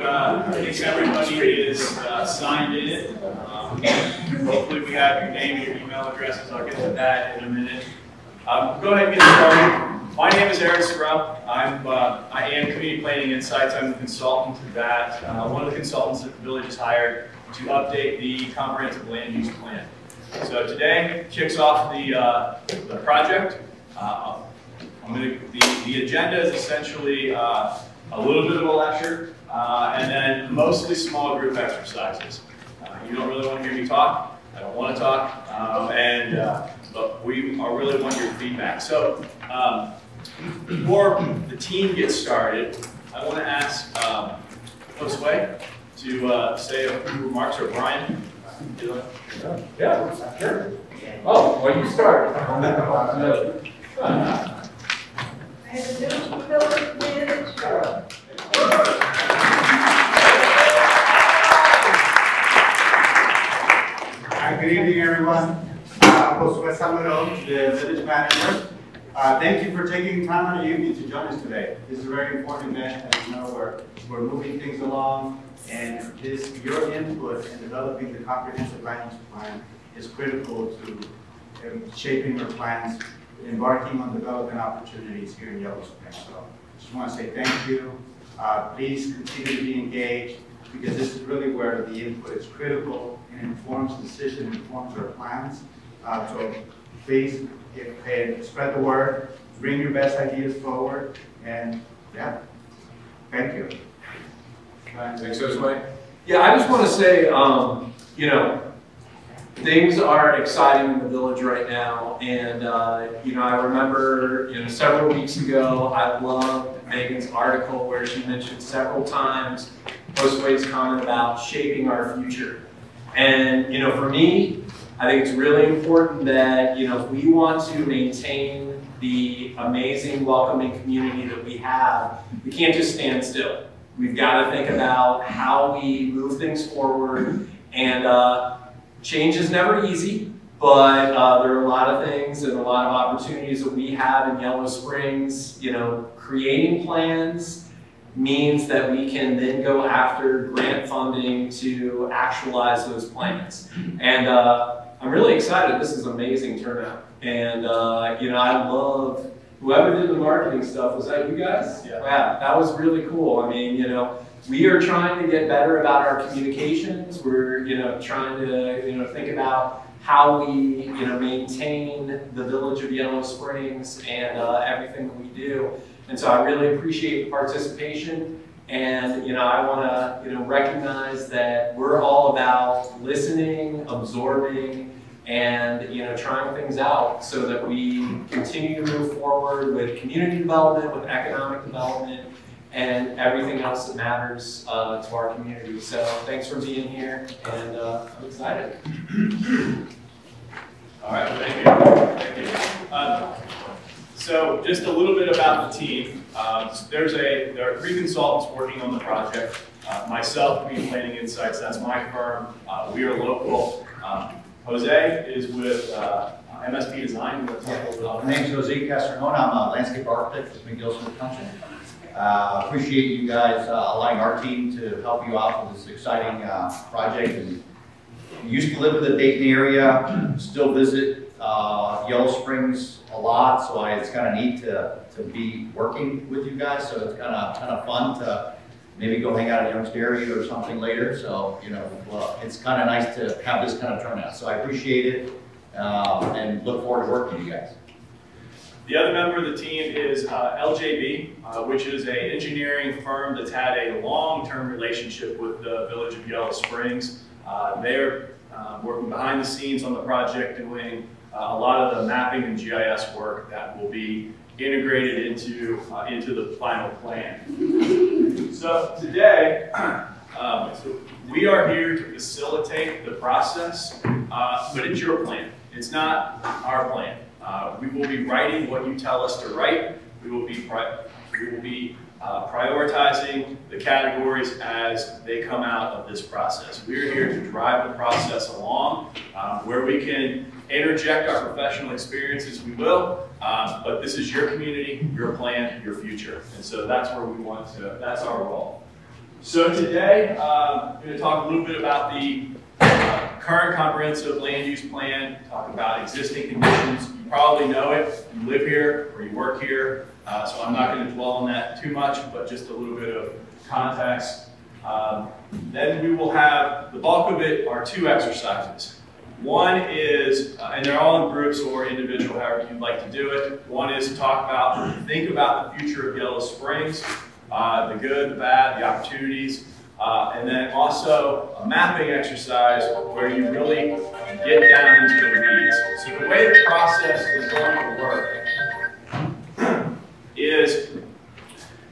Uh, I think everybody is uh, signed in. Um, Hopefully, we have your name and your email addresses. I'll get to that in a minute. Um, Go ahead and get started. My name is Aaron Scrub. I'm, uh, I am Community Planning Insights. I'm the consultant to that, uh, one of the consultants that the village has hired to update the comprehensive land use plan. So today kicks off the, uh, the project. Uh, I'm gonna, the, the agenda is essentially, a little bit of a lecture, uh, and then mostly small group exercises. Uh, You don't really want to hear me talk, I don't want to talk, um, and, uh, but we are really want your feedback. So, um, before the team gets started, I want to ask, um, Josue to, uh, say a few remarks, or Brian. Yeah, sure. Oh, well, you start. Hi, good evening, everyone. Uh, Josue Salmerón, the village manager. Uh, Thank you for taking time out of your evening to join us today. This is a very important event, as you know, we're, we're moving things along, and this, your input in developing the comprehensive land use plan is critical to um, shaping our plans, embarking on development opportunities here in Yellow Springs. So just want to say thank you. Uh, Please continue to be engaged, because this is really where the input is critical and informs decision, informs our plans. Uh, So please, spread the word, bring your best ideas forward, and, yeah, thank you. Thanks, Josue. Yeah, I just want to say, um, you know, things are exciting in the village right now, and, uh, you know, I remember, you know, several weeks ago, I loved Megan's article where she mentioned several times Josue's comment about shaping our future. And, you know, for me, I think it's really important that, you know, if we want to maintain the amazing, welcoming community that we have, we can't just stand still. We've got to think about how we move things forward. And uh, change is never easy, but uh, there are a lot of things and a lot of opportunities that we have in Yellow Springs. You know, creating plans means that we can then go after grant funding to actualize those plans. And uh, I'm really excited. This is amazing turnout. And, uh, you know, I love whoever did the marketing stuff. Was that you guys? Yeah. Wow, that was really cool. I mean, you know, we are trying to get better about our communications. We're, you know, trying to, you know, think about how we, you know, maintain the village of Yellow Springs and uh, everything that we do. And so I really appreciate the participation. And, you know, I want to, you know, recognize that we're all about listening, absorbing, and, you know, trying things out so that we continue to move forward with community development, with economic development, and everything else that matters uh, to our community. So thanks for being here, and uh, I'm excited. All right, thank you. Thank you. Um, So just a little bit about the team. Um, There's a, there are three consultants working on the project. Uh, Myself, Community Planning Insights, that's my firm. Uh, We are local. Um, Jose is with uh, MSP Design. You wanna talk a little bit about My name's Jose Castronona, I'm a landscape architect with McGill Smith Punshon. Uh, Appreciate you guys uh, allowing our team to help you out with this exciting uh, project. And Used to live in the Dayton area, still visit uh, Yellow Springs a lot, so I- it's kind of neat to, to be working with you guys. So it's kind of, kind of fun to maybe go hang out at Young's Dairy or something later. So, you know, well, it's kind of nice to have this kind of turnout. So I appreciate it uh, and look forward to working with you guys. The other member of the team is uh, LJB, uh, which is an engineering firm that's had a long-term relationship with the village of Yellow Springs. Uh, They're uh, working behind the scenes on the project, doing uh, a lot of the mapping and GIS work that will be integrated into, uh, into the final plan. So today, um, we are here to facilitate the process, uh, but it's your plan. It's not our plan. Uh, we will be writing what you tell us to write. We will be we will be uh, prioritizing the categories as they come out of this process. We're here to drive the process along. Um, where we can interject our professional experiences, we will. Um, but this is your community, your plan, your future. And so that's where we want to, that's our role. So today, um, I'm going to talk a little bit about the uh, current comprehensive land use plan, talk about existing conditions. Probably know it, you live here or you work here, uh, so I'm not going to dwell on that too much, but just a little bit of context. Um, then we will have, the bulk of it are two exercises. One is, uh, and they're all in groups or individual, however you'd like to do it. One is to talk about, think about the future of Yellow Springs, uh, the good, the bad, the opportunities, uh, and then also a mapping exercise where you really get down into the weeds. So the way the process is going to work is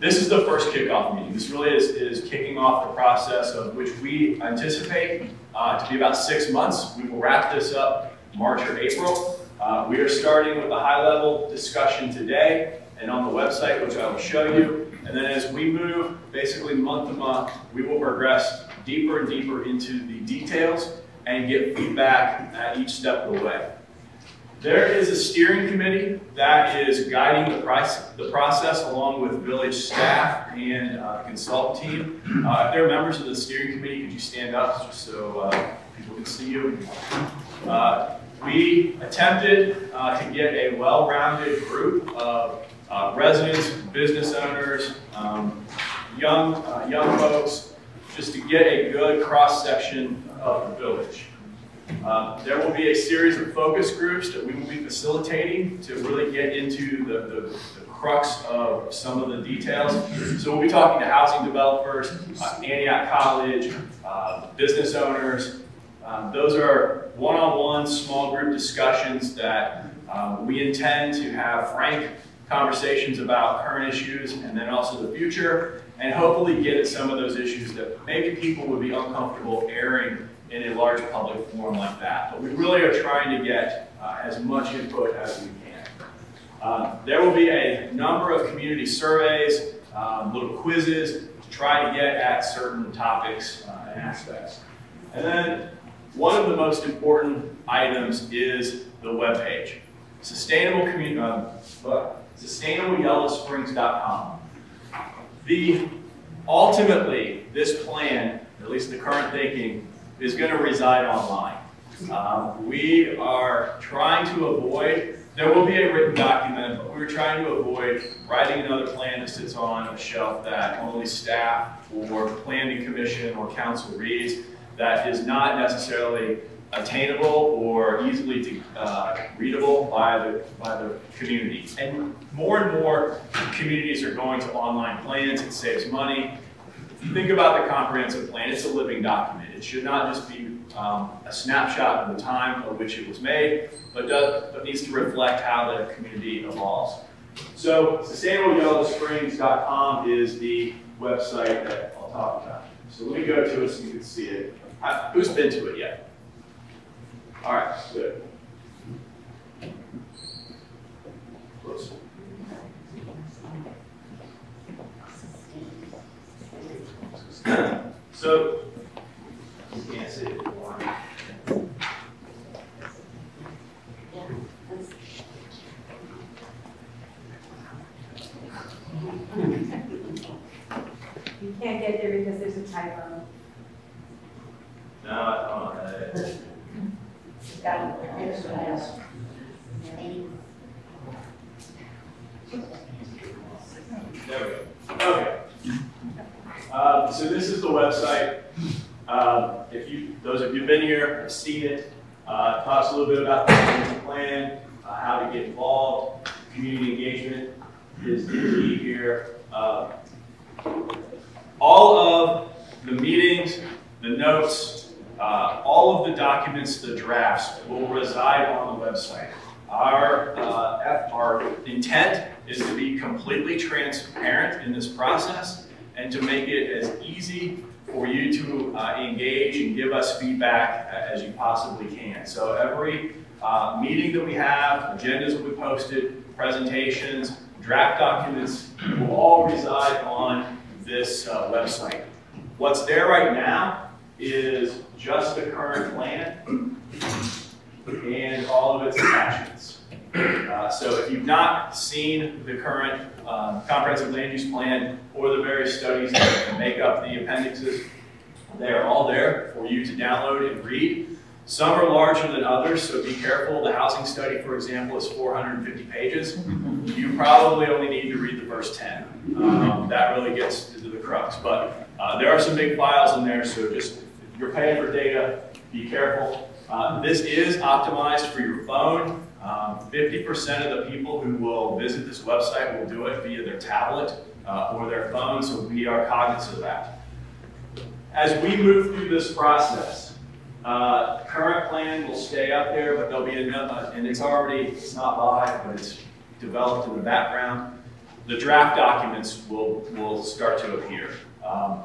this is the first kickoff meeting. This really is, is kicking off the process of which we anticipate uh, to be about six months. We will wrap this up March or April. Uh, we are starting with a high-level discussion today and on the website, which I will show you. And then as we move basically month to month, we will progress deeper and deeper into the details and get feedback at each step of the way. There is a steering committee that is guiding the, price, the process along with village staff and uh, consultant team. Uh, if there are members of the steering committee, could you stand up so uh, people can see you? Uh, we attempted uh, to get a well-rounded group of uh, residents, business owners, um, young, young folks, just to get a good cross-section of the village. Uh, there will be a series of focus groups that we will be facilitating to really get into the, the, the crux of some of the details. So we'll be talking to housing developers, uh, Antioch College, uh, business owners. Um, those are one-on-one small group discussions that um, we intend to have frank conversations about current issues and then also the future and hopefully get at some of those issues that maybe people would be uncomfortable airing in a large public forum like that. But we really are trying to get uh, as much input as we can. Uh, there will be a number of community surveys, um, little quizzes to try to get at certain topics uh, and aspects. And then one of the most important items is the web page. Sustainable community, uh, sustainableyellowsprings.com. The ultimately, this plan, at least the current thinking, is going to reside online. Um, we are trying to avoid, there will be a written document, but we're trying to avoid writing another plan that sits on a shelf that only staff or planning commission or council reads that is not necessarily attainable or easily to, uh, readable by the, by the community. And more and more communities are going to online plans, it saves money, if you think about the comprehensive plan, it's a living document. It should not just be um, a snapshot of the time of which it was made, but, does, but needs to reflect how the community evolves. So sustainableyellowsprings.com is the website that I'll talk about. So let me go to it so you can see it. Who's been to it yet? All right, good. Close. So, you can't see it. You can't get there because there's a typo. No, I don't know. Uh, Got it. There we go. Okay. Uh, so this is the website. Uh, if you, those of you who've been here, have seen it. Uh, talks a little bit about the community plan, uh, how to get involved. Community engagement is the key here. Uh, all of the meetings, the notes, uh, all of the documents, the drafts will reside on the website. Our, uh, our intent is to be completely transparent in this process and to make it as easy for you to uh, engage and give us feedback as you possibly can. So every uh, meeting that we have, agendas will be posted, presentations, draft documents will all reside on this uh, website. What's there right now is just the current plan and all of its attachments. Uh, So if you've not seen the current um, comprehensive land use plan or the various studies that make up the appendixes, they are all there for you to download and read. Some are larger than others, so be careful. The housing study, for example, is 450 pages. You probably only need to read the first 10. Um, That really gets to the crux. But uh, there are some big files in there, so just, if you're paying for data, be careful. Uh, This is optimized for your phone. Um, 50% of the people who will visit this website will do it via their tablet uh, or their phone, so we are cognizant of that. As we move through this process, uh, current plan will stay up there, but there'll be another, and it's already, it's not live, but it's developed in the background. The draft documents will, will start to appear. Um,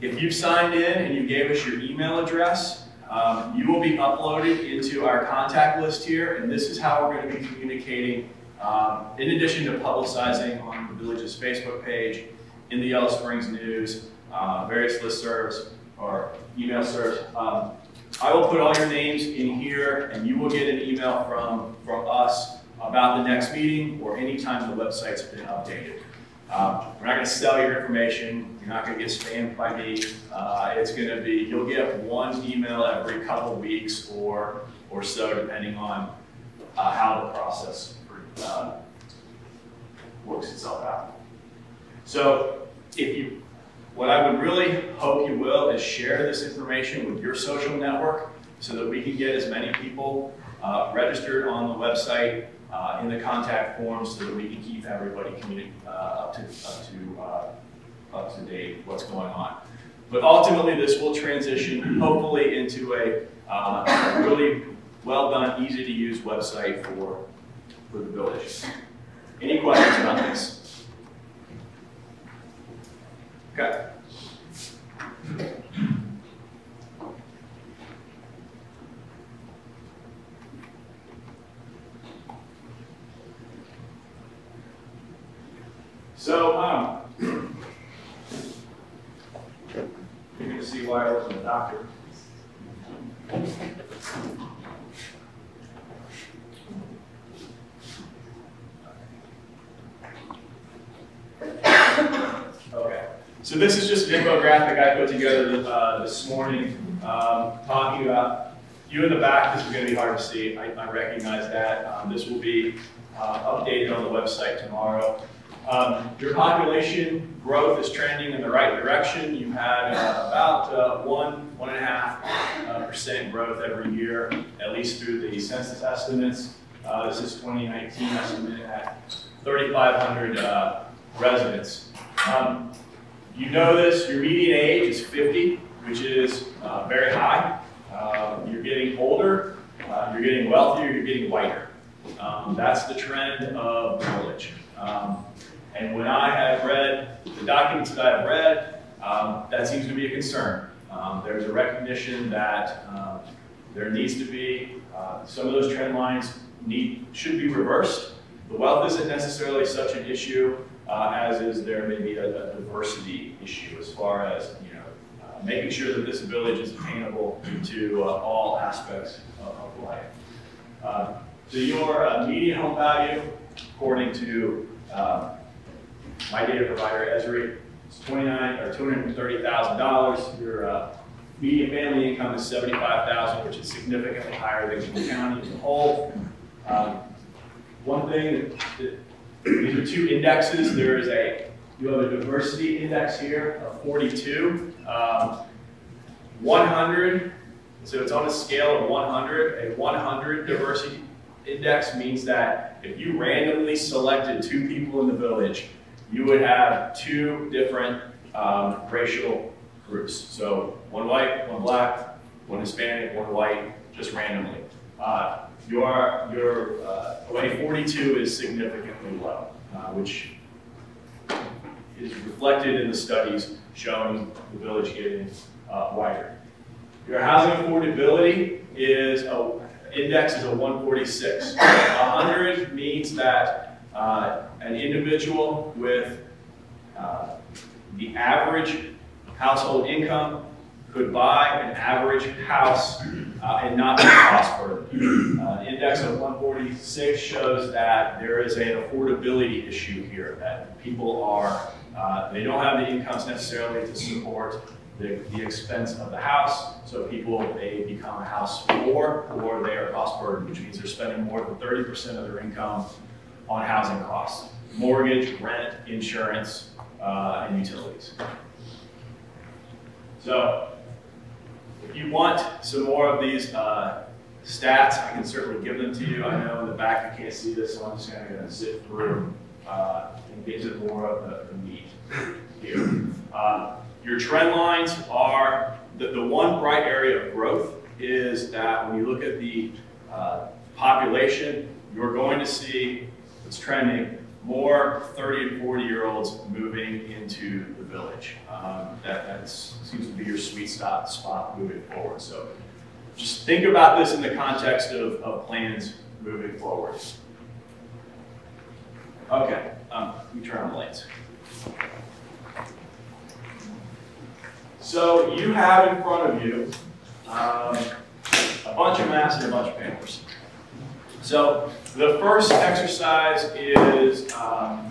If you've signed in and you gave us your email address, um, you will be uploaded into our contact list here, and this is how we're going to be communicating, um, in addition to publicizing on the village's Facebook page, in the Yellow Springs News, uh, various listservs or email serves. Um, I will put all your names in here, and you will get an email from, from us about the next meeting or anytime the website's been updated. Um, We're not going to sell your information, you're not going to get spammed by me. Uh, It's going to be, you'll get one email every couple weeks or, or so, depending on uh, how the process uh, works itself out. So if you, what I would really hope you will is share this information with your social network so that we can get as many people uh, registered on the website uh, in the contact form so that we can keep everybody uh, up to, up to, uh, up to date what's going on. But ultimately, this will transition hopefully into a uh, really well-done, easy-to-use website for, for the village. Any questions about this? Okay. So, um, you're gonna see why I wasn't a doctor. Okay, so this is just an infographic I put together uh, this morning, um, talking about, you in the back, this is gonna be hard to see, I I recognize that. Um, This will be uh, updated on the website tomorrow. Um, Your population growth is trending in the right direction. You had uh, about uh, one, one and a half uh, percent growth every year, at least through the census estimates. Uh, This is 2019 estimate at 3,500 uh, residents. Um, You know this, your median age is 50, which is uh, very high. Uh, You're getting older, you're getting wealthier, you're getting whiter. Um, That's the trend of the village. Um, And when I have read the documents that I have read, um, that seems to be a concern. Um, There's a recognition that um, there needs to be, uh, some of those trend lines need, should be reversed. The wealth isn't necessarily such an issue uh, as is there may be a a diversity issue as far as, you know, uh, making sure that this village is attainable to uh, all aspects of of life. Uh, So your uh, median home value, according to uh, my data provider, Esri, is twenty-nine, or two hundred and thirty thousand dollars. Your uh, median family income is seventy-five thousand, which is significantly higher than King County as a whole. Um, One thing, that- that- these are two indexes. There is a, you have a diversity index here of forty-two. Um, One hundred, so it's on a scale of one hundred. A one hundred diversity index means that if you randomly selected two people in the village, you would have two different um, racial groups. So one white, one black, one Hispanic, one white, just randomly. Uh, your your uh, OA 42 is significantly low, uh, which is reflected in the studies showing the village getting uh, wider. Your housing affordability is, a index is a 146. 100 means that uh, an individual with uh, the average household income could buy an average house uh, and not be cost burdened. Uh, index of 146 shows that there is an affordability issue here, that people are, uh, they don't have the incomes necessarily to support the, the expense of the house, so people, they become a house poor, or they are cost burdened, which means they're spending more than 30% of their income on housing costs. Mortgage, rent, insurance, uh, and utilities. So, if you want some more of these uh, stats, I can certainly give them to you. I know in the back you can't see this, so I'm just kind of going to zip through uh, and get to more of the, the meat here. Uh, your trend lines are, the, the one bright area of growth is that when you look at the uh, population, you're going to see it's trending more 30 and 40 year olds moving into the village. Um, that seems to be your sweet spot, spot moving forward. So just think about this in the context of, of plans moving forward. Okay, um, me turn on the lights. So you have in front of you um, a bunch of maps and a bunch of papers. So the first exercise is um,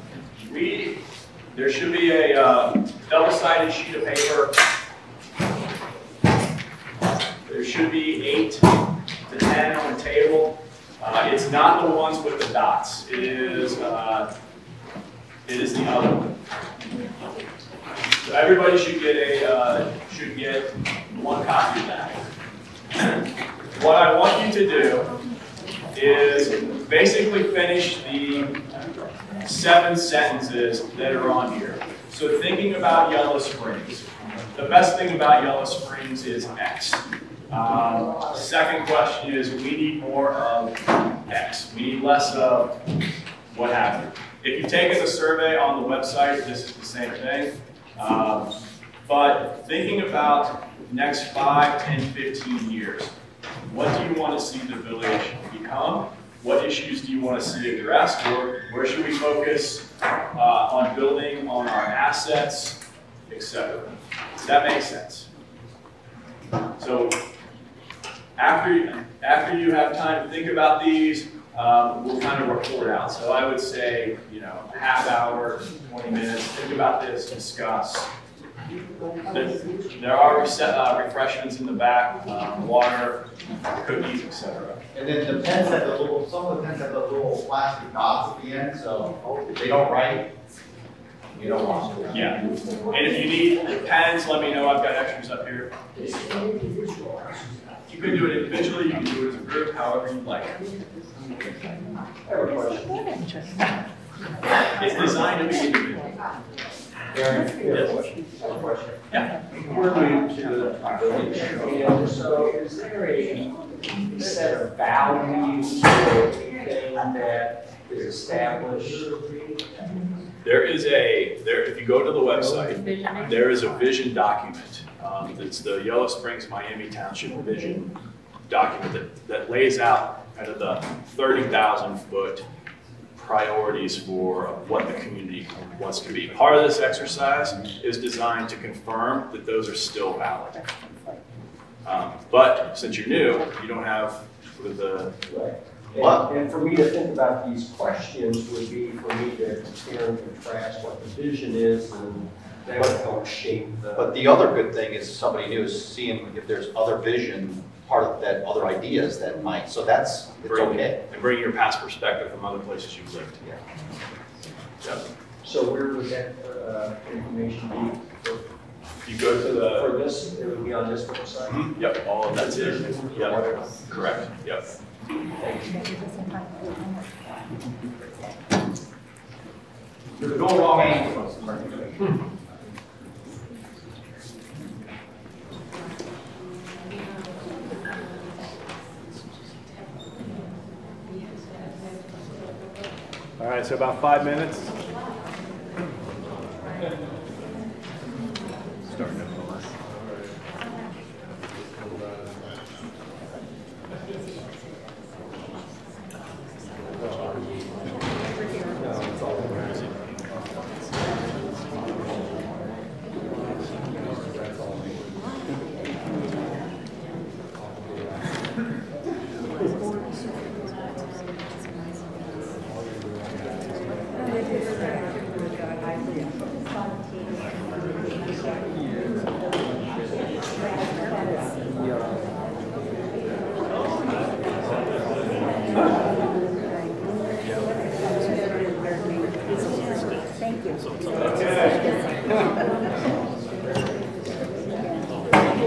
there should be a uh, double-sided sheet of paper. There should be eight to 10 on the table. Uh, it's not the ones with the dots. It is, uh, it is the other one. So everybody should get a, uh, should get one copy of that. What I want you to do is basically finish the seven sentences that are on here. So thinking about Yellow Springs, the best thing about Yellow Springs is X. Um, second question is we need more of X. We need less of what you. If you've taken the survey on the website, this is the same thing. Um, but thinking about next 5, 10, 15 years, what do you want to see the village become? What issues do you want to see addressed? Or where should we focus uh, on building on our assets, etc.? Does that make sense? So after after you have time to think about these, um, we'll kind of report out. So I would say, you know, half hour, 20 minutes, think about this, discuss. There, there are uh, refreshments in the back, um, water, cookies, etc. And then the pens have the little, some of the pens have the little plastic dots at the end, so if they don't write, you don't want to. Yeah. And if you need pens, let me know. I've got extras up here. You can do it individually, you can do it as a group, however you like. It's designed to be individual. Yeah. We're new to the so is there a set of values or anything that is established? There is a, there, if you go to the website, there is a vision document. Um, it's the Yellow Springs Miami Township Vision document that, that lays out kind of the thirty thousand foot priorities for what the community wants to be. Part of this exercise is designed to confirm that those are still valid. Um, but since you're new, you don't have sort of the, And, and for me to think about these questions would be for me to compare and contrast what the vision is and that would help shape the. But the other good thing is somebody new is seeing if there's other vision, part of that, other ideas that might, so that's, it's Bring- okay. and bring your past perspective from other places you've lived. Yeah. Yep. So where would that, uh, information be for, You go to the, for this, it would be on this website? Mhm, yep, all of that's it. Yep, correct, yep. There's no wrong answer. All right, so about five minutes. Thank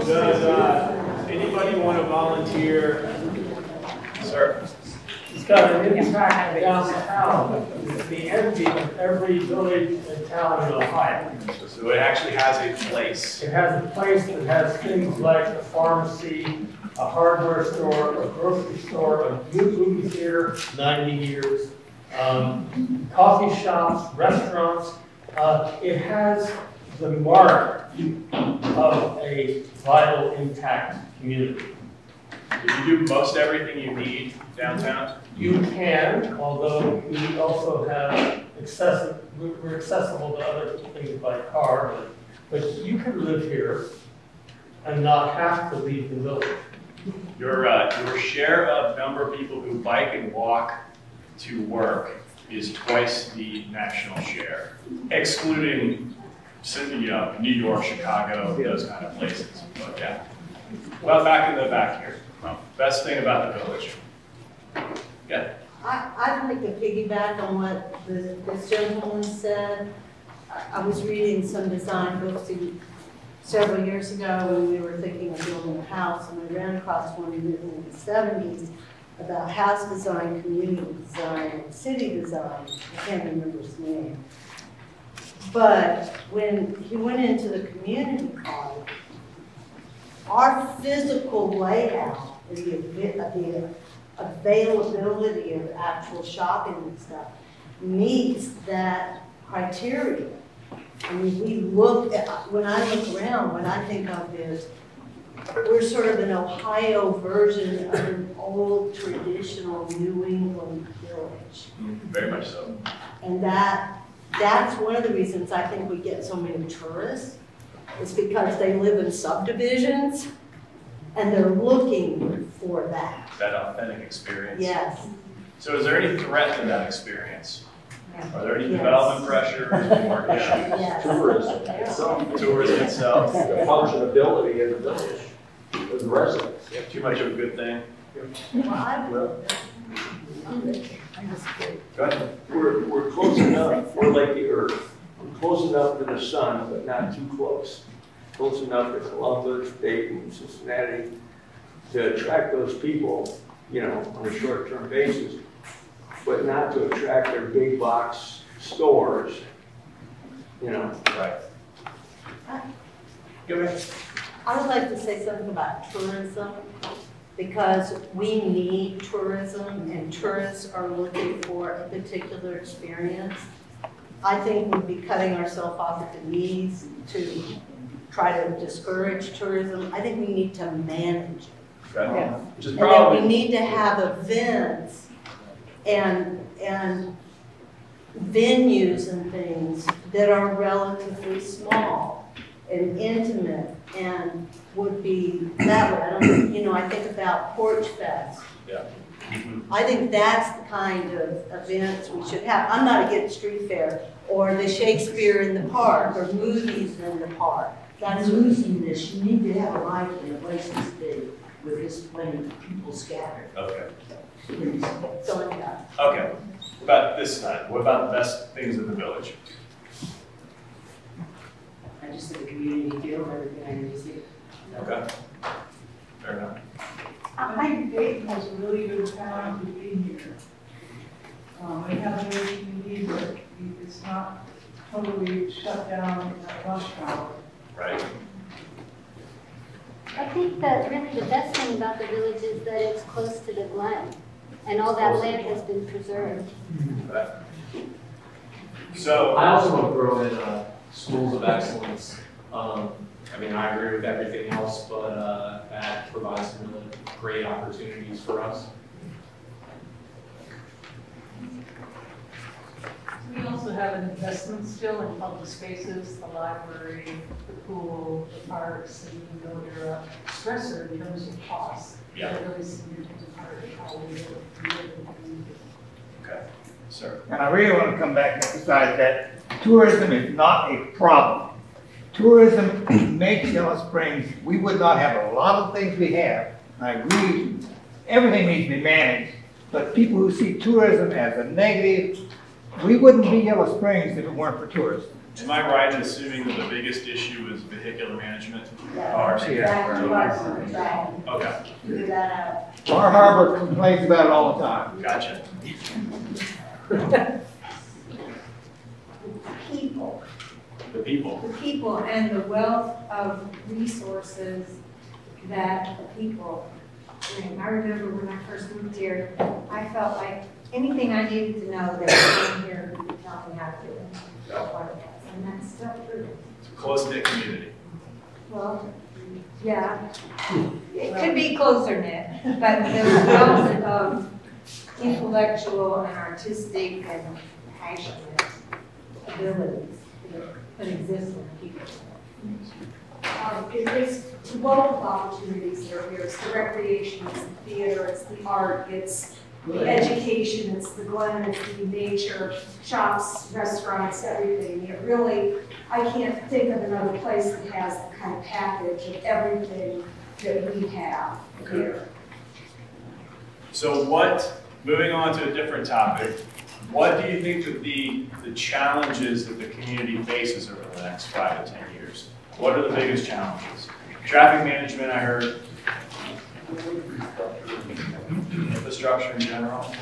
Does, uh, anybody want to volunteer? Sir? It's got an impact downtown. It's the envy of every village and town in Ohio. So it actually has a place. It has a place that has things like a pharmacy, a hardware store, a grocery store, a new movie theater, 90 years, um, coffee shops, restaurants. Uh, It has the mark of a vital, impact community. Do you do most everything you need downtown? You can, although we also have accessible, we're accessible to other things by car, but, but you can live here and not have to leave the village. Your, uh, your share of number of people who bike and walk to work is twice the national share, excluding, you know, New York, Chicago, those kind of places. But yeah. Well, back in the back here. Best thing about the village. Yeah. I, I'd like to piggyback on what the- this gentleman said. I- I was reading some design books several years ago when we were thinking of building a house, and I ran across one written in the seventies about house design, community design, city design. I can't remember his name. But when he went into the community college, our physical layout and the, uh, the availability of actual shopping and stuff meets that criteria. I mean, we look at, when I look around, what I think of is, we're sort of an Ohio version of an old traditional New England village. Very much so. And that, that's one of the reasons I think we get so many tourists. It's because they live in subdivisions and they're looking for that. That authentic experience. Yes. So is there any threat to that experience? Are there any Yes. development pressures or, yeah, Yes. Tourism itself, tourism itself? the functionability of the village, of the residents. Too much of a good thing? Well, I will. Go ahead. We're, we're close enough, we're like the earth. We're close enough to the sun, but not too close. Close enough to Columbus, Dayton, Cincinnati, to attract those people, you know, on a short-term basis, but not to attract their big box stores, you know. Right. Go ahead. I would like to say something about tourism, because we need tourism, and tourists are looking for a particular experience. I think we'd be cutting ourselves off at the knees to try to discourage tourism. I think we need to manage it. Okay. Which is And that we need to have events and, and venues and things that are relatively small and intimate and would be that way. I don't, you know, I think about Porch Fest. Yeah. I think that's the kind of events we should have. I'm not against street fair or the Shakespeare in the park or movies in the park. That's, losing this, you need to have a life in a place this big with this many people scattered. okay, so, yeah. okay. What about this side? What about the best things in the village? I just think the community feel everything I need to. Okay. Fair enough. I think Dayton has a really good town to be here. Um, we have a very community where it's not totally shut down at rush hour. Right. I think that really the best thing about the village is that it's close to the Glen, and all that land has been preserved. So, I also want to throw in, uh, schools of excellence. Um, I mean, I agree with everything else, but, uh, that provides some really great opportunities for us. We also have an investment still in public spaces, the library, the pool, the parks, and even though they're a stressor in terms of cost. Yeah. They're really significant part of how we live, we live in the community. Okay, sir. And I really want to come back and emphasize that tourism is not a problem. Tourism makes Yellow Springs, we would not have a lot of things we have. I agree, everything needs to be managed, but people who see tourism as a negative, we wouldn't be Yellow Springs if it weren't for tourism. Am I right in assuming that the biggest issue is vehicular management? Cars? Okay, Figure that out. Bar Harbor complains about it all the time. gotcha. People, The people. the people and the wealth of resources that the people bring. I remember when I first moved here, I felt like anything I needed to know, they were in here who could tell me how to do it. That's what it was, And that's still true. It's a close-knit community. Well, yeah, it could be closer knit, but there's wealth of intellectual and artistic and passionate abilities that exist in people. Um, it- There's the wealth of opportunities that are here. It's the recreation, it's the theater, it's the art, it's the education, it's the glen, it's the nature, shops, restaurants, everything. It really, I can't think of another place that has the kind of package of everything that we have here. So what, moving on to a different topic, what do you think would be the challenges that the community faces over the next five to 10 years? What are the biggest challenges? Traffic management, I heard. Infrastructure in general.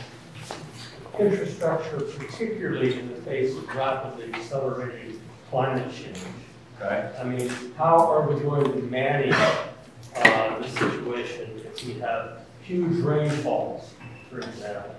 Infrastructure, particularly in the face of rapidly accelerating climate change. Okay. I mean, how are we going to manage uh, the situation if we have huge rainfalls, for example?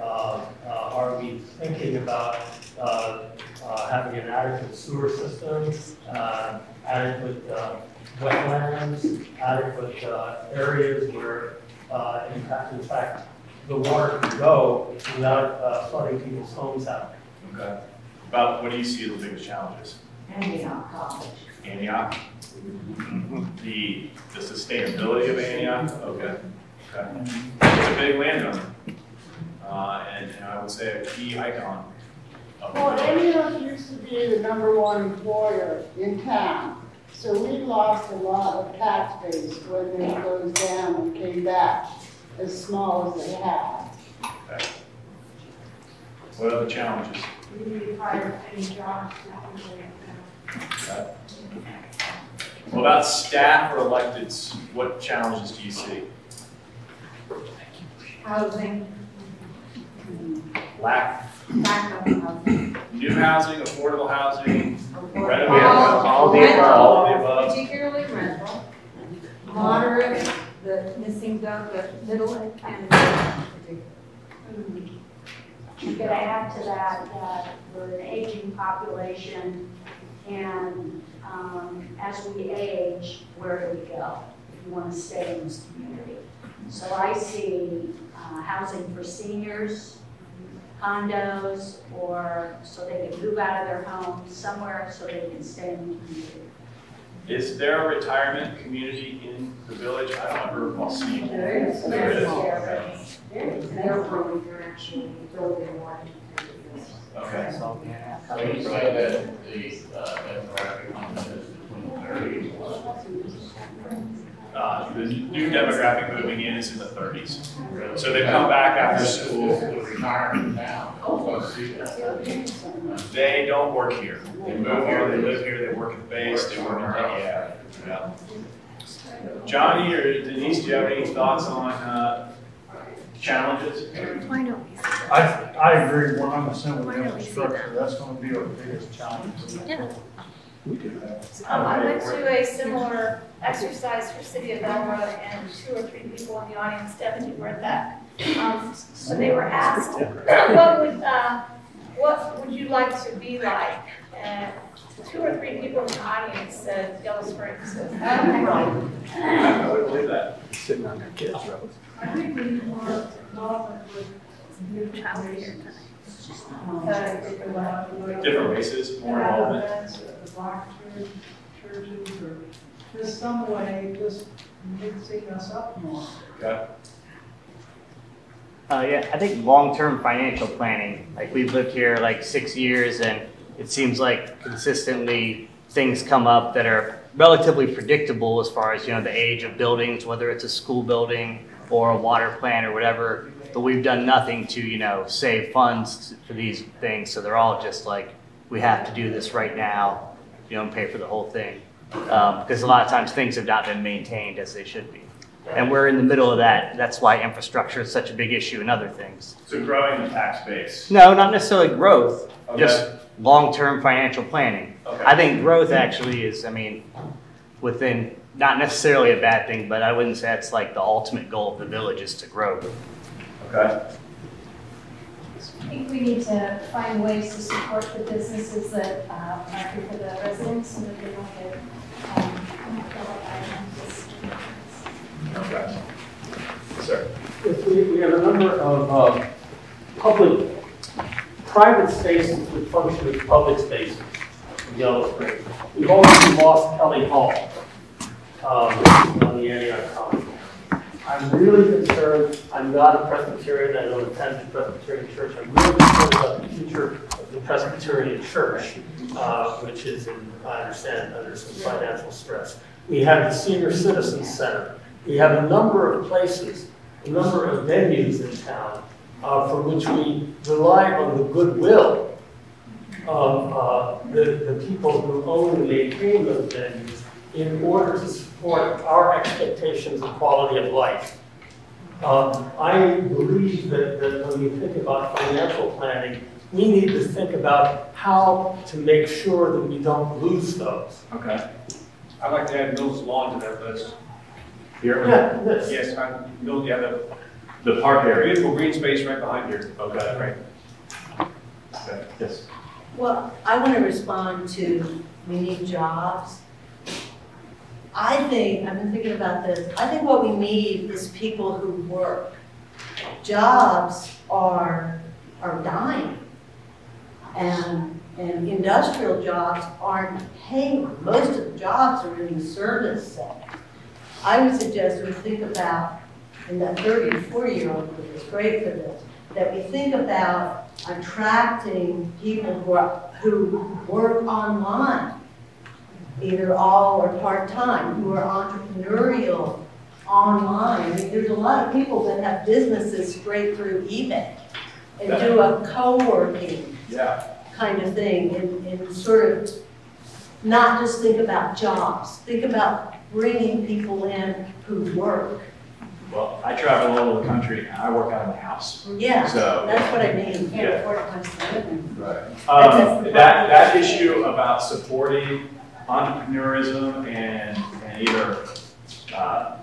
Uh, uh, Are we thinking about uh, uh, having an adequate sewer system, uh, adequate uh, wetlands, adequate uh, areas where, uh, in fact, in fact, the water can go without uh, flooding people's homes out? Okay. About, what do you see as the biggest challenges? Antioch College. Antioch? The, the sustainability of Antioch? Okay. Okay. It's a big landowner. Uh, and, and I would say a key icon. of the Well, village. Used to be the number one employer in town, so we lost a lot of tax base when they closed down and came back as small as they have. Okay. What are the challenges? We need to hire any jobs. Okay. What about staff or electeds? What challenges do you see? Housing, Lack, lack of housing. new housing, affordable housing, renovation? All- All the above. All the above. Particularly rental, moderate, the missing the, the middle and. Could I add to that, that we're an aging population, and um, as we age, where do we go? If we want to stay in this community. So I see uh, housing for seniors, condos, or so they can move out of their home somewhere so they can stay in the community. Is there a retirement community in the village? I don't ever recall seeing. one. There is. There is? There Okay. There is, therefore, we're actually building one. Okay. So you say that the uh, demographic consensus between thirty and Uh, the new demographic moving in is in the thirties. So they come back after school. Retiring now. So see that. They don't work here. They move here, they live here, they work at the base, they work in, yeah, yeah. Johnny or Denise, do you have any thoughts on, uh, challenges? Why don't we? I, I agree one hundred percent with the infrastructure, that's gonna be our biggest challenge. Yeah. Um, I went to a similar exercise for City of Elmwood, and two or three people in the audience, Devin, you were at that. Um, so they were asked, what would, uh, what would you like to be like? And two or three people in the audience said Yellow Springs. I would believe that. Sitting on their kids' roads. I think we need more involvement with new information. Different races, more involvement. The block church, churches, or just some way, just mixing us up more. Okay. Uh, yeah, I think long-term financial planning, like we've lived here like six years and it seems like consistently things come up that are relatively predictable as far as, you know, the age of buildings, whether it's a school building or a water plant or whatever. But we've done nothing to, you know, save funds for these things. So they're all just like, we have to do this right now, you know, and pay for the whole thing. Um, because a lot of times things have not been maintained as they should be. And we're in the middle of that. That's why infrastructure is such a big issue and other things. So growing the tax base. No, not necessarily growth, Okay. just long-term financial planning. Okay. I think growth actually is, I mean, within, not necessarily a bad thing, but I wouldn't say it's like the ultimate goal of the village is to grow. Okay. I think we need to find ways to support the businesses that uh, are here for the residents so that they don't get, um, felt like Okay. Sir. If we, we have a number of um, public, private spaces that function as public spaces in Yellow Springs. We've already lost Kelly Hall um, on the Antioch Common. I'm really concerned, I'm not a Presbyterian, I don't attend the Presbyterian church, I'm really concerned about the future of the Presbyterian church, uh, which is, in, I understand, under some financial stress. We have the Senior Citizens Center. We have a number of places, a number of venues in town uh, for which we rely on the goodwill of uh, the, the people who own and maintain those venues in order to support our expectations of quality of life. Um, I believe that, that when we think about financial planning, we need to think about how to make sure that we don't lose those. Okay. I'd like to add Mills Lawn to that list. Here? Yeah, this. Yes, I, Mills, yeah, the The park area. beautiful green space right behind here. Okay, great. Okay, yes. Well, I want to respond to we need jobs. I think, I've been thinking about this, I think what we need is people who work. Jobs are, are dying. And, and industrial jobs aren't paying, most of the jobs are in the service sector. I would suggest we think about, and that 30 to 40 year old group is great for this, that we think about attracting people who are, who work online, either all or part-time, who are entrepreneurial online. I mean, there's a lot of people that have businesses straight through eBay and do a co-working Yeah. kind of thing and, and sort of not just think about jobs, think about bringing people in who work. Well, I travel all over the country and I work out of my house. Yeah, So- that's what I mean. Yeah. afford a place to live in. Right. Um, that, that issue about supporting entrepreneurism and, and either, uh,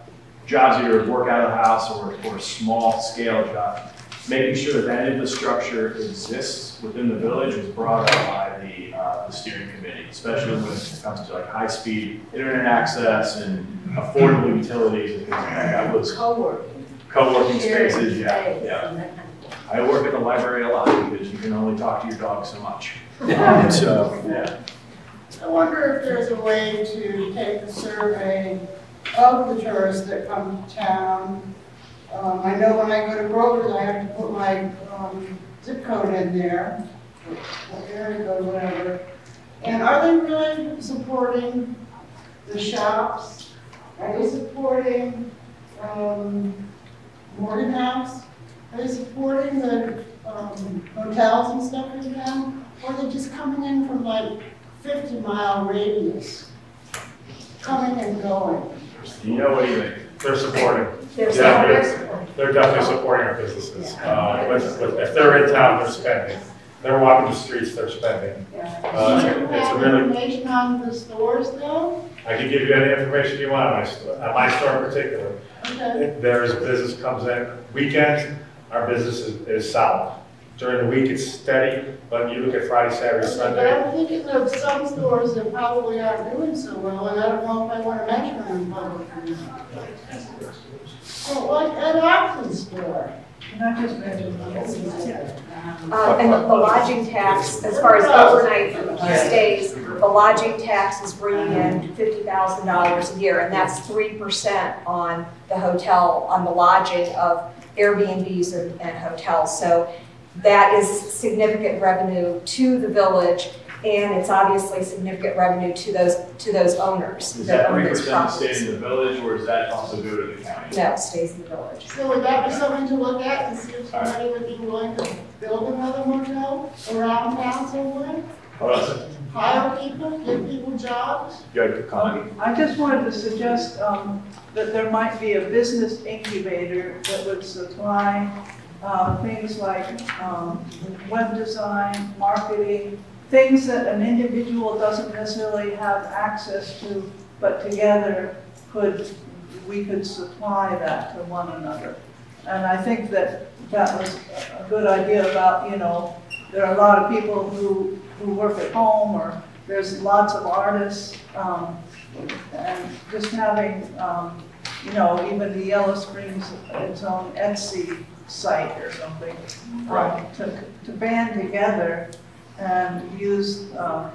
jobs either work out of the house or, or small scale job, making sure that that infrastructure exists within the village was brought up by the, uh, the steering committee, especially when it comes to like high-speed internet access and affordable utilities and things like that. That was Co-working. co-working spaces, yeah, yeah. and that kind of thing. I work at the library a lot because you can only talk to your dog so much. Um, So, yeah. I wonder if there's a way to take a survey of the tourists that come to town. Um, I know when I go to Grover's, I have to put my, um, zip code in there, or area code, whatever. And are they really supporting the shops? Are they supporting, um, Morgan House? Are they supporting the, um, hotels and stuff in town? Or are they just coming in from like fifty mile radius? Coming and going? You know what you think? They're supporting. They're Yeah, supporting. they're- They're definitely supporting our businesses. Uh, with- with- If they're in town, they're spending. They're walking the streets, they're spending. Uh, Do you It's have really, information on the stores though? I can give you any information you want on my store, on my store in particular. Okay. There is business comes in, weekends, our business is, is solid. During the week, it's steady, but you look at Friday, Saturday, Sunday. But Sunday, I'm thinking of some stores that probably aren't doing so well, and I don't know if I want to mention them in public. or not. So like Ed Oxen's store. Not just mention. Uh, And the the lodging tax, as far as overnight stays, the lodging tax is bringing in fifty thousand dollars a year, and that's three percent on the hotel, on the lodging of Airbnbs and and hotels. So that is significant revenue to the village, and it's obviously significant revenue to those, to those owners Is that that own three those percent stay properties. in the village, or does that also go to the county? No, it stays in the village. So would that be something to look at and see if somebody would be willing to build another motel around town somewhere? Hold on a second. Hire people, give people jobs? Good, Connie. I just wanted to suggest um, that there might be a business incubator that would supply uh, things like um, web design, marketing, things that an individual doesn't necessarily have access to, but together could, we could supply that to one another. And I think that that was a good idea about, you know, there are a lot of people who, who work at home, or there's lots of artists, um, and just having, um, you know, even the Yellow Springs, its own Etsy site or something. um, Right. To, to band together and use, um,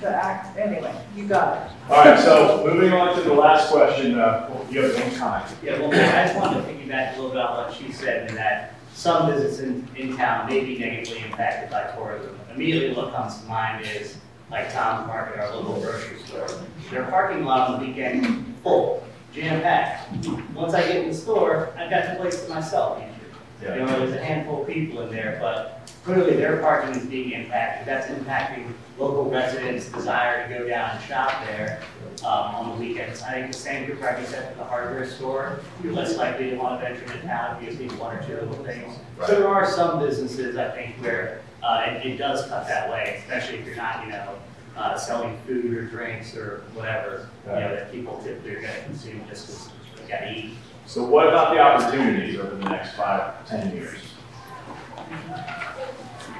to act, anyway, you got it. All right, so moving on to the last question, uh, you have one comment. Yeah, well, I just wanted to piggyback a little bit on what she said in that some businesses in, in town may be negatively impacted by tourism. Immediately what comes to mind is like Tom's Market, our local grocery store. Their parking lot on the weekend full, jam-packed. Once I get in the store, I've got the place to myself usually. You know, there's a handful of people in there, but clearly their parking is being impacted. That's impacting local residents' desire to go down and shop there um, on the weekends. I think the same could probably be said for the hardware store. You're less likely to want to venture into town if you just need one or two little things. So there are some businesses, I think, where uh, it, it does cut that way, especially if you're not, you know, uh, selling food or drinks or whatever, you know, that people typically are going to consume just because they got to eat. So what about the opportunities over the next five, ten years?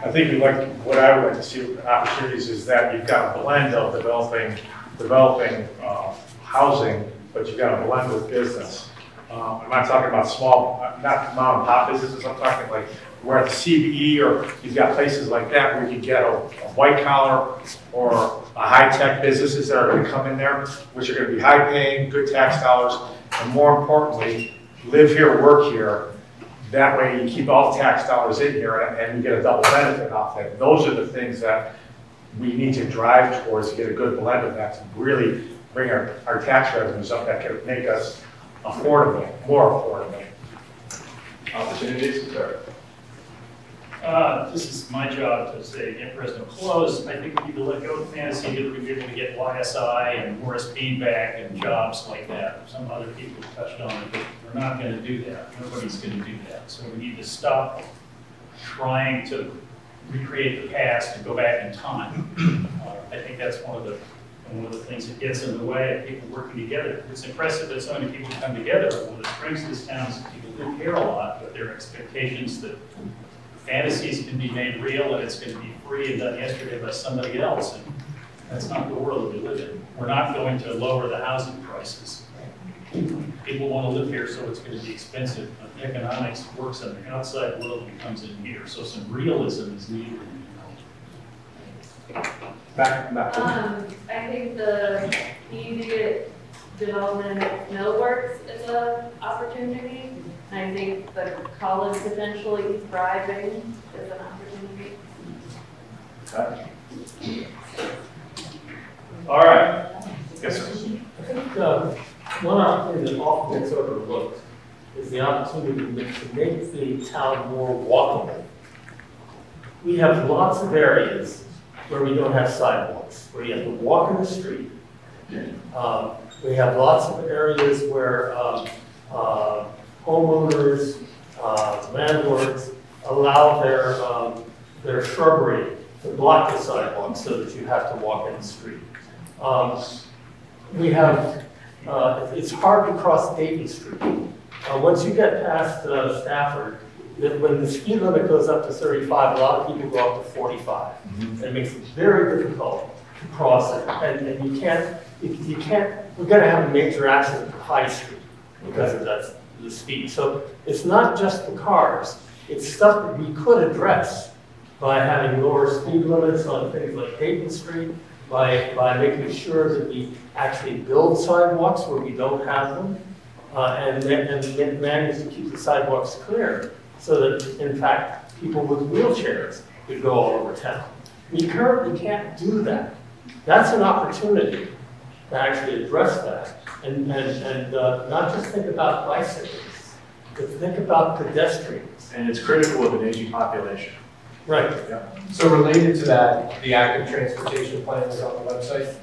I think like, what I would like to see with opportunities is that you've got a blend of developing, developing, uh, housing, but you've got a blend with business. Um, I'm not talking about small, not mom and pop businesses, I'm talking like where at the CBE or you've got places like that where you get a, a white collar or a high-tech businesses that are gonna come in there, which are gonna be high-paying, good tax dollars, and more importantly, live here, work here, that way you keep all the tax dollars in here and, and you get a double benefit off it. Those are the things that we need to drive towards, to get a good blend of that, to really bring our, our tax revenues up, that could make us affordable, more affordable. Opportunities, sir? Uh, this is my job to say, get Fresno closed. I think we need to let go of fantasy that we're going to get YSI and Morris Bean back and jobs like that. Some other people touched on it, but we're not going to do that. Nobody's going to do that. So we need to stop trying to recreate the past and go back in time. Uh, I think that's one of the, one of the things that gets in the way of people working together. It's impressive that so many people come together. What brings this town is that people do care a lot, but their expectations that fantasies can be made real and it's going to be free and done yesterday by somebody else. And that's not the world that we live in. We're not going to lower the housing prices. People want to live here, so it's going to be expensive. But economics works on the outside world and comes in here. So some realism is needed. Back, back. Um, I think the immediate development of Millworks is a opportunity. I think the college potentially thriving is an opportunity. Okay. All right. Yes, sir. I think uh, one opportunity that often gets overlooked is the opportunity to make, the town more walkable. We have lots of areas where we don't have sidewalks, where you have to walk in the street. Um, We have lots of areas where um, uh, homeowners, uh, landlords allow their, um, their shrubbery to block the sidewalk so that you have to walk in the street. Um, We have, uh, it's hard to cross Dayton Street. Uh, Once you get past uh, Stafford, that when the speed limit goes up to thirty-five, a lot of people go up to forty-five. And it makes it very difficult to cross it, and, and you can't, you you can't, we're gonna have a major accident at High Street because of that, the speed. So it's not just the cars, it's stuff that we could address by having lower speed limits on things like Dayton Street, by, by making sure that we actually build sidewalks where we don't have them, uh, and, ma- and manage to keep the sidewalks clear, so that, in fact, people with wheelchairs could go all over town. We currently can't do that. That's an opportunity to actually address that, and, and, and uh, not just think about bicyclists, but think about pedestrians. And it's critical with an aging population. Right. So related to that, the active transportation plan is on the website?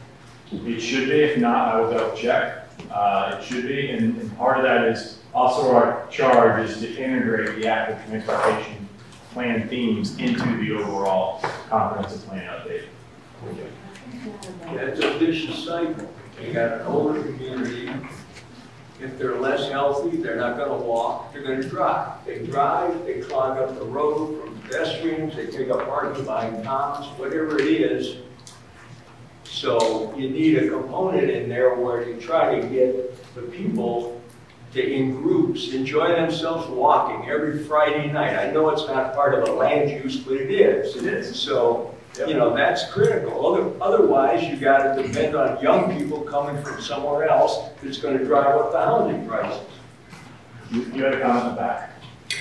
It should be, if not, I will double check. Uh, it should be, and, and part of that is also our charge is to integrate the active transportation plan themes into the overall comprehensive plan update. It's a vicious cycle. You got an older community, if they're less healthy, they're not gonna walk, they're gonna drive. They drive, they clog up the road from pedestrians, they take up parking behind towns, whatever it is. So you need a component in there where you try to get the people to, in groups, enjoy themselves walking every Friday night. I know it's not part of a land use, but it is. It is. So, you know, that's critical. Other- Otherwise, you gotta depend on young people coming from somewhere else that's gonna drive up the housing prices. You, you had a comment back.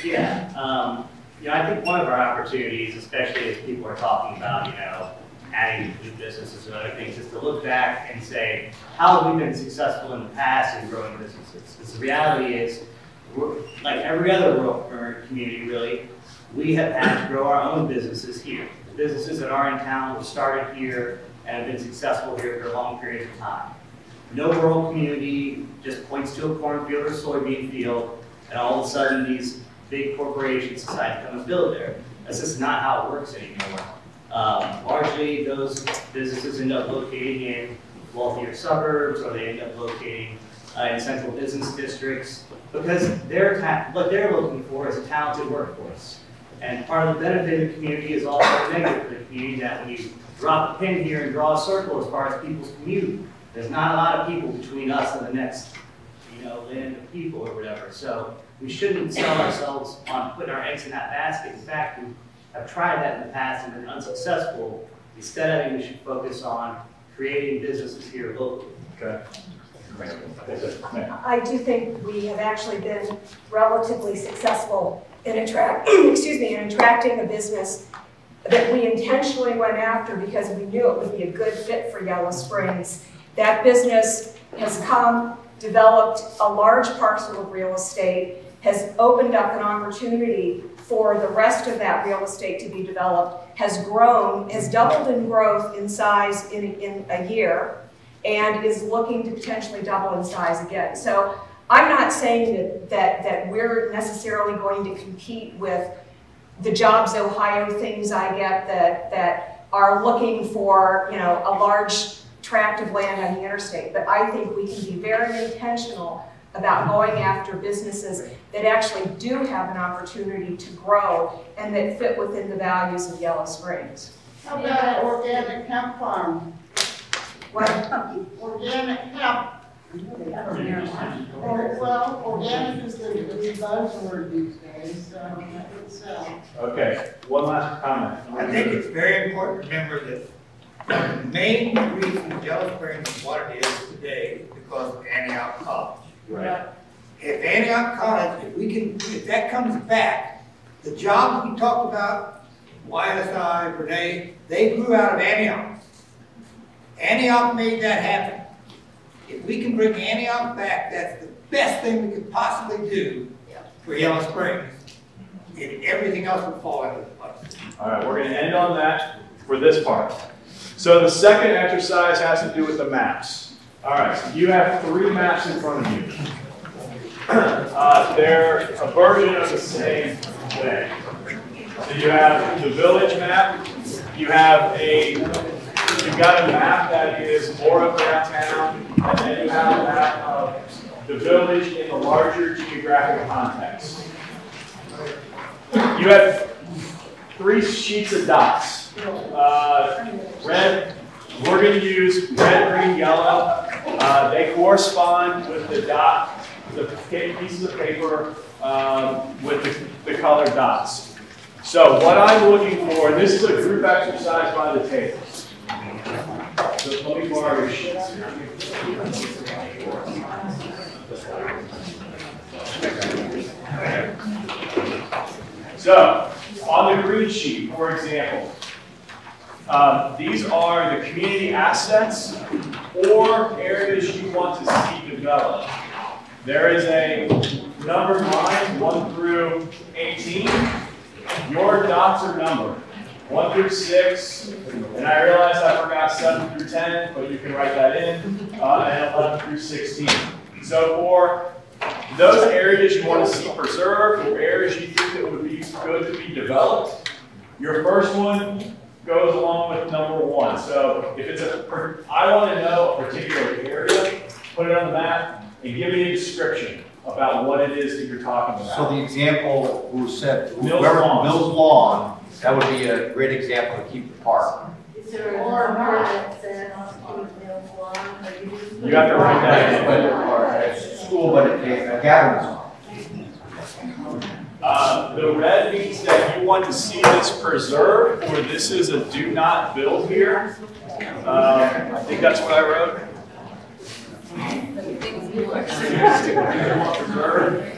Yeah, um, you know, I think one of our opportunities, especially as people are talking about, you know, adding new businesses and other things, is to look back and say, how have we been successful in the past in growing businesses? Because the reality is, we're, like every other rural community really, we have had to grow our own businesses here. Businesses that are in town were started here and have been successful here for long periods of time. No rural community just points to a cornfield or soybean field, and all of a sudden, these big corporations decide to come and build there. That's just not how it works anymore. Um, largely, those businesses end up locating in wealthier suburbs, or they end up locating uh, in central business districts, because they're what they're looking for is a talented workforce. And part of the benefit of the community is also negative for the community, that when you drop a pin here and draw a circle as far as people's commute, there's not a lot of people between us and the next, you know, land of people or whatever. So we shouldn't sell ourselves on putting our eggs in that basket. In fact, we have tried that in the past and been unsuccessful. Instead, I think we should focus on creating businesses here locally. Okay. I do think we have actually been relatively successful in attract, excuse me, in attracting a business that we intentionally went after because we knew it would be a good fit for Yellow Springs. That business has come, developed a large parcel of real estate, has opened up an opportunity for the rest of that real estate to be developed, has grown, has doubled in growth in size in, in a year, and is looking to potentially double in size again. So I'm not saying that, that, that we're necessarily going to compete with the Jobs Ohio things I get that, that are looking for, you know, a large tract of land on the interstate. But I think we can be very intentional about going after businesses that actually do have an opportunity to grow and that fit within the values of Yellow Springs. How about organic hemp farm? What? Organic hemp. Or, well, organic is the, the buzzword these days, so would sell. Okay, one last comment. I think it's very important to remember that the main reason Yellow Springs is what it is today is because of Antioch College. Right. If Antioch College, if we can, if that comes back, the jobs we talked about, YSI, Vernay, they grew out of Antioch. Antioch made that happen. If we can bring Antioch back, that's the best thing we could possibly do for Yellow Springs. And everything else would fall into place. All right, we're going to end on that for this part. So the second exercise has to do with the maps. All right, so you have three maps in front of you. Uh, they're a version of the same thing. So you have the village map, you have a, you've got a map that is more of downtown, and then you have a map of the village in the larger geographic context. you have three sheets of dots. Uh, red, we're going to use red, green, yellow. Uh, they correspond with the dot, the pieces of paper um, with the, the colored dots. So what I'm looking for, and this is a group exercise by the tables. Your sheets here. So, on the green sheet, for example, um, these are the community assets or areas you want to see developed. There is a number line, 1 through 18. Your dots are numbered, 1 through 6, and I realize I forgot 7 through 10, but you can write that in, uh, and 11 through 16. So for those areas you want to see preserved, or areas you think that would be good to be developed, your first one goes along with number one. So if it's a, I want to know a particular area, put it on the map, and give me a description about what it is that you're talking about. So the example who said, Mill's whoever, Lawn. Mill's Lawn, that would be a great example to keep the park. Is there a number that says keep Mills Lawn, or you have to write that in. But, it's school, but it, a gathering zone. Uh, the red means that you want to see this preserved, or this is a do not build here. Um, I think that's what I wrote.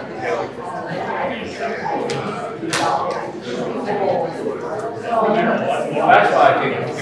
That's why I think it's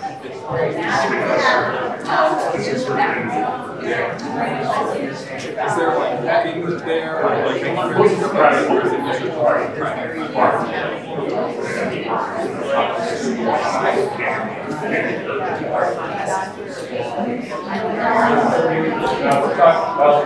Is there like netting there or like making it's or is it just private? Now, we're talking about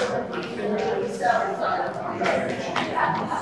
but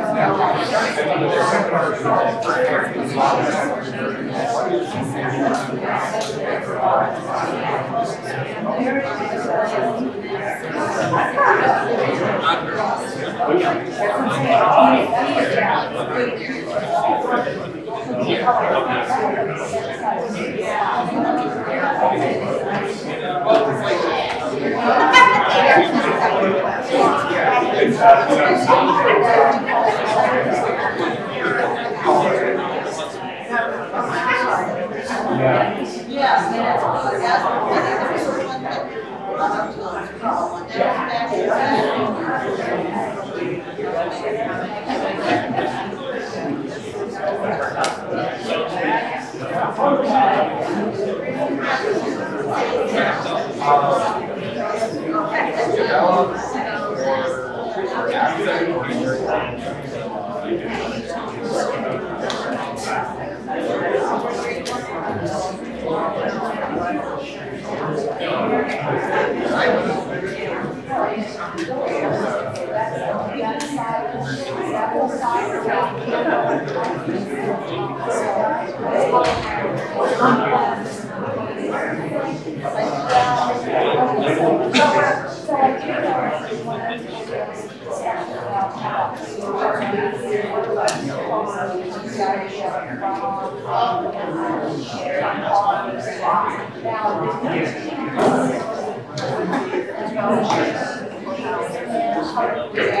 I think like. Uh, trying to be hiding. Thank Well,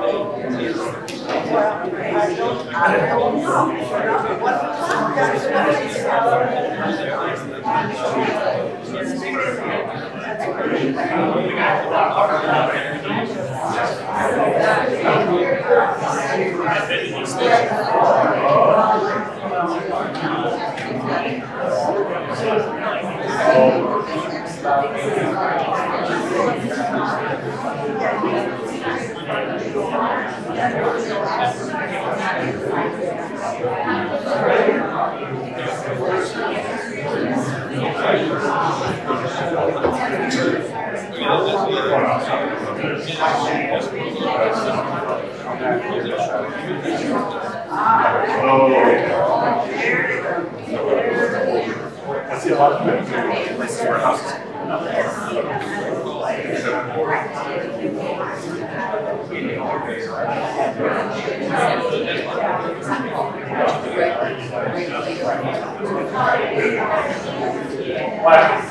the I see a lot of places where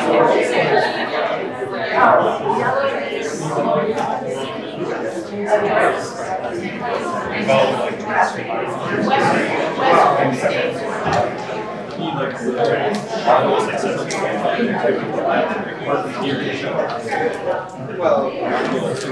Like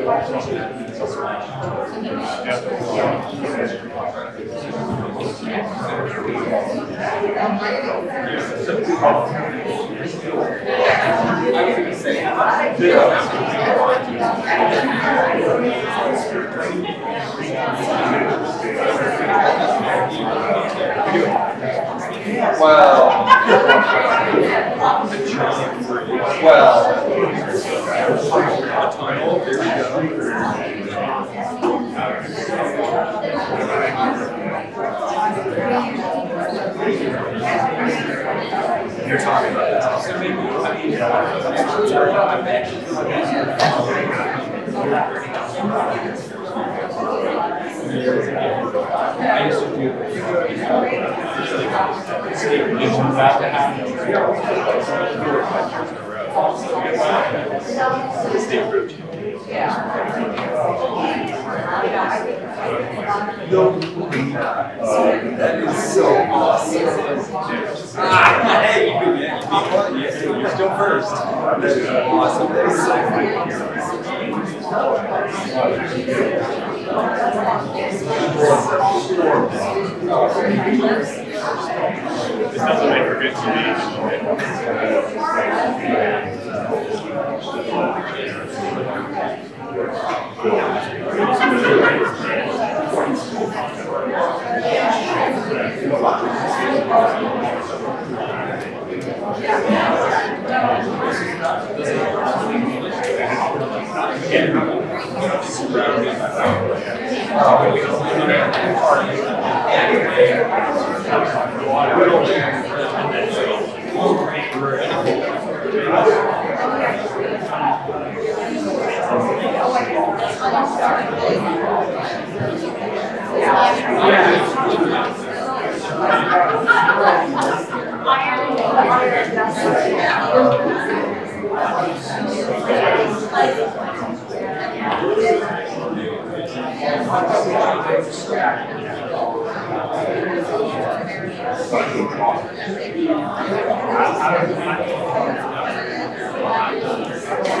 Well. Well. There we go. You're talking about I used to do State road No, that is so awesome. Ah, Hey, you do that. You beat one. You're still first. That is awesome. That is so This doesn't make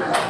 Thank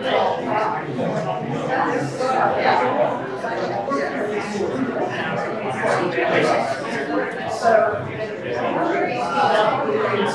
So,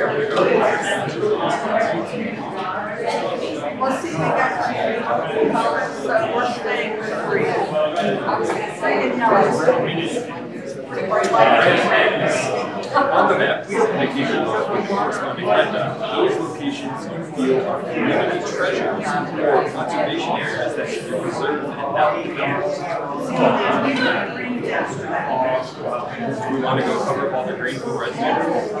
Let's see we got some comments, so we're staying with three. I was gonna say, didn't know. On the map, local corresponding agenda. Uh, those locations you feel are community treasures or conservation areas that should be preserved and now developed. Do we want to go cover all the Greenville residents?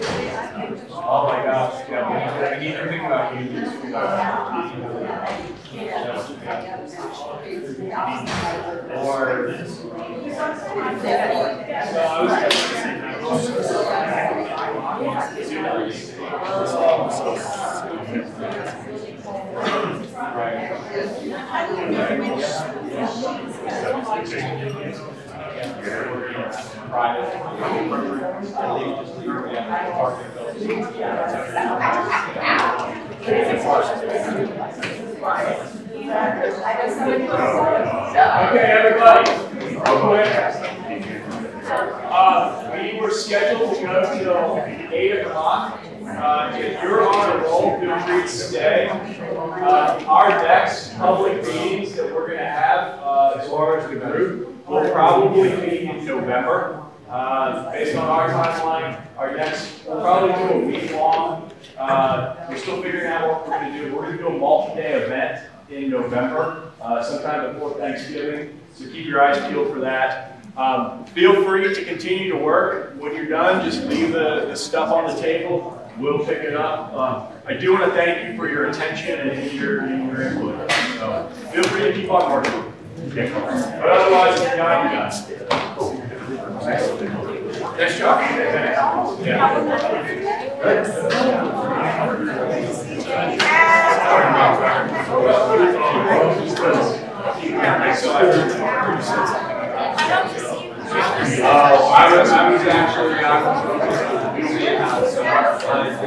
Oh my gosh, yeah, I need to think about you. Or. So I was Okay, everybody, real quick. Uh, we were scheduled to go till eight o'clock. Uh, if you're on a roll, feel free to stay. Uh, our next public meetings that we're gonna have, uh, as far as the group, will probably be in November. Uh, based on our timeline, our next, we'll probably do a week long. Uh, we're still figuring out what we're gonna do. We're gonna do a multi-day event in November, uh, sometime before Thanksgiving. So keep your eyes peeled for that. Um, feel free to continue to work. When you're done, just leave the, the stuff on the table. We'll pick it up. Um, I do want to thank you for your attention and your, your input. So feel free to keep on working. But otherwise, if you're you're Yes, Josh. Oh, I I was actually out museum, so I was